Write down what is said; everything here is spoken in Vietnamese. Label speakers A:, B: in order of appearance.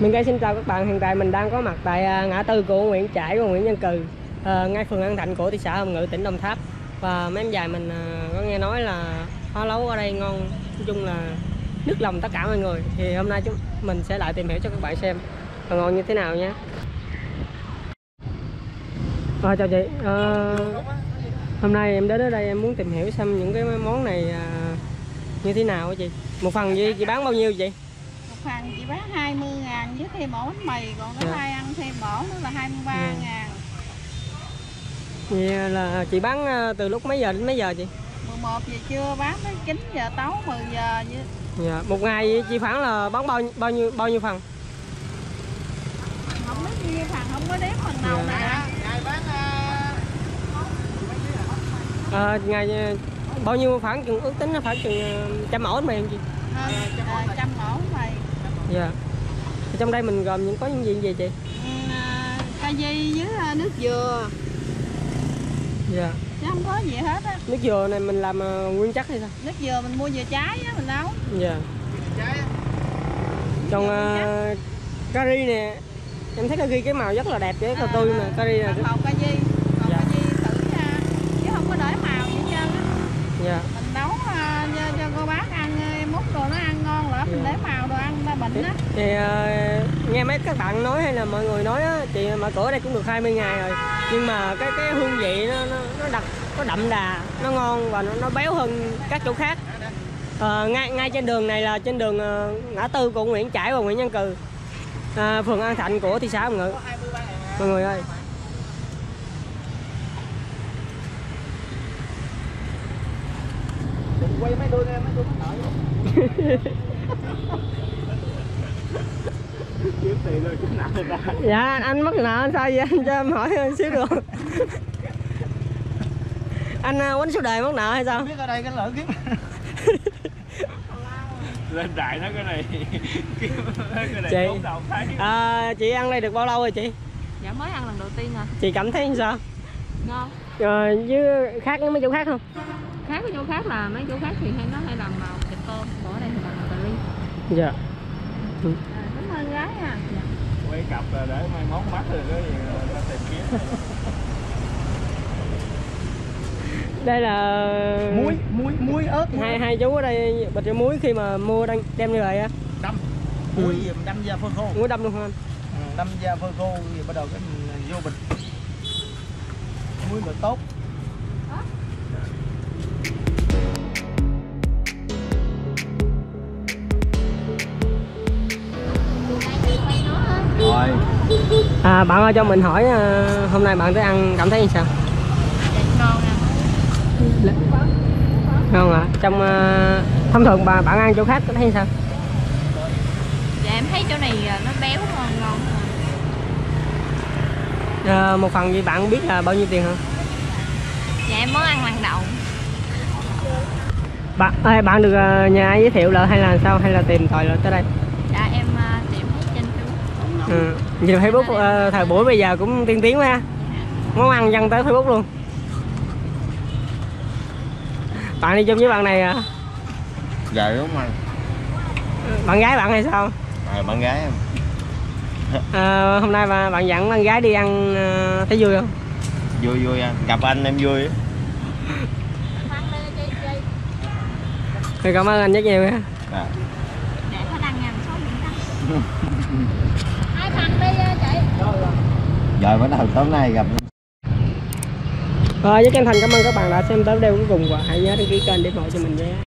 A: Mình Gái xin chào các bạn, hiện tại mình đang có mặt tại à, ngã tư của Nguyễn Trãi và Nguyễn Văn Cừ. Ờ, ngay phường An Thạnh của thị xã Hồng Ngự, tỉnh Đồng Tháp. Và mấy em dài mình à, có nghe nói là hoa lấu ở đây ngon nói chung là nước lòng tất cả mọi người. Thì hôm nay chúng mình sẽ lại tìm hiểu cho các bạn xem là ngon như thế nào nhé. à, chào chị. À, hôm nay em đến ở đây em muốn tìm hiểu xem những cái món này à, như thế nào chị. Một phần gì chị bán bao nhiêu chị?
B: Phần chị bán 20 ngàn với thêm ổ bánh mì còn cái
A: Dạ.
B: hai ăn thêm ổ nữa là 23
A: Dạ.
B: ngàn
A: Vậy là chị bán à, từ lúc mấy giờ đến mấy giờ chị
B: 11 giờ trưa bán tới 9 giờ tối 10 giờ với
A: Dạ, một ngày chị khoảng là bán bao bao nhiêu bao nhiêu phần?
B: không biết nhiêu phần không có đếm phần nào
A: Dạ.
B: nè
A: À, ngày à, bao nhiêu khoảng chừng ước tính là khoảng chừng trăm ổ mì không chị?
B: hơn ờ, trăm ổ mì
A: Dạ. Thì trong đây mình gồm những có những gì gì chị?
B: Ừ, à, ca di với à, nước dừa
A: Dạ.
B: chứ không có gì hết á
A: Nước dừa này mình làm à, nguyên chất hay sao?
B: nước dừa mình mua dừa trái á mình nấu
A: Dạ. Còn à, cà ri nè, em thấy cà ri cái màu rất là đẹp với cà tươi nè, cà ri nè.
B: màu ca di màu
A: Dạ.
B: ca di thử nha chứ không có để màu gì hết trơn á
A: Dạ.
B: mình nấu à, cho, cho cô bác ăn em múc đồ nó ăn ngon lỡ mình
A: Dạ.
B: để màu đồ ăn ta bệnh á.
A: Thì à, nghe mấy các bạn nói hay là mọi người nói á, chị mở cửa đây cũng được 20 ngày rồi. Nhưng mà cái cái hương vị nó nó, nó đặc nó đậm đà nó ngon và nó, nó béo hơn các chỗ khác. Ờ, ngay ngay trên đường này là trên đường ờ, ngã tư của Nguyễn Trãi và Nguyễn Văn Cừ. À, phường An Thạnh của thị xã Hồng Ngự. Mọi người ơi.
C: Quay mấy đôi em mấy đôi mắt nợ kiếm tiền rồi kiếm nợ ta
A: dạ anh mất nợ anh sao vậy? Anh cho em hỏi xíu được. Không? anh à, quánh số đề mất nợ hay sao?
C: Biết ở đây cái lỡ kiếm. Lên đại nó cái này. Kiếm cái này
A: Chị.
C: thấy.
A: à, chị ăn đây được bao lâu rồi chị?
B: Dạ mới ăn lần đầu tiên à.
A: Chị cảm thấy như sao?
B: Ngon.
A: Rồi với khác với mấy chỗ khác không?
B: Khác với chỗ khác là mấy chỗ khác thì hay nó hay làm màu thịt tôm. Còn ở đây thì làm màu cà ri.
A: Dạ
B: à, cảm ơn gái à
C: quay cặp để mai mốt mắt rồi cái gì ta tìm kiếm.
A: Đây là
C: muối muối muối ớt
A: hai hai chú ở đây bịch cho muối khi mà mua đang đem như vậy á.
C: Đâm.
A: Ừ.
C: muối gì mình đâm ra phơi khô.
A: Muối đâm luôn không anh?
C: Ừ, đâm ra phơi khô thì bắt đầu cái vô bịch. Muối là tốt
A: à bạn ơi cho mình hỏi à, hôm nay bạn tới ăn cảm thấy như sao?
B: Ngon nè
A: ngon ạ trong à, thông thường bà bạn ăn chỗ khác có thấy như sao?
B: Dạ em thấy chỗ này à, nó béo ngon ngon
A: à, một phần gì bạn biết là bao nhiêu tiền không
B: dạ em mới ăn lần đầu.
A: Bạn ơi, bạn được à, nhà ai giới thiệu lại hay là sao? Hay là tìm tòi lại tới đây
B: dạ em à, tìm thấy trên Facebook
A: ừ. Nhìn Facebook à, thời buổi bây giờ cũng tiên tiến quá ha. Món ăn dân tới Facebook luôn. Bạn đi chung với bạn này à,
D: Dạ đúng rồi.
A: Bạn gái bạn hay sao?
D: À, bạn gái em.
A: À, hôm nay bà, bạn dẫn bạn gái đi ăn à, thấy vui không?
D: Vui vui anh gặp anh em vui.
A: Thì cảm ơn anh rất nhiều nha.
D: À.
B: để có đăng ngàn số điện
D: rồi bắt đầu tối nay gặp.
A: Rồi, với chân thành cảm ơn các bạn đã xem tới video cuối cùng và hãy nhớ đăng ký kênh để ủng hộ cho mình nhé.